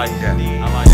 like that. I like